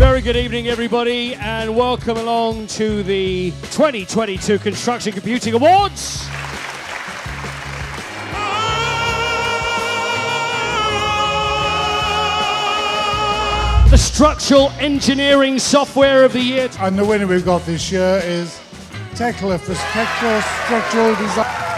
very good evening, everybody, and welcome along to the 2022 Construction Computing Awards. The Structural Engineering Software of the Year. And the winner we've got this year is Tekla for Tekla Structural Design.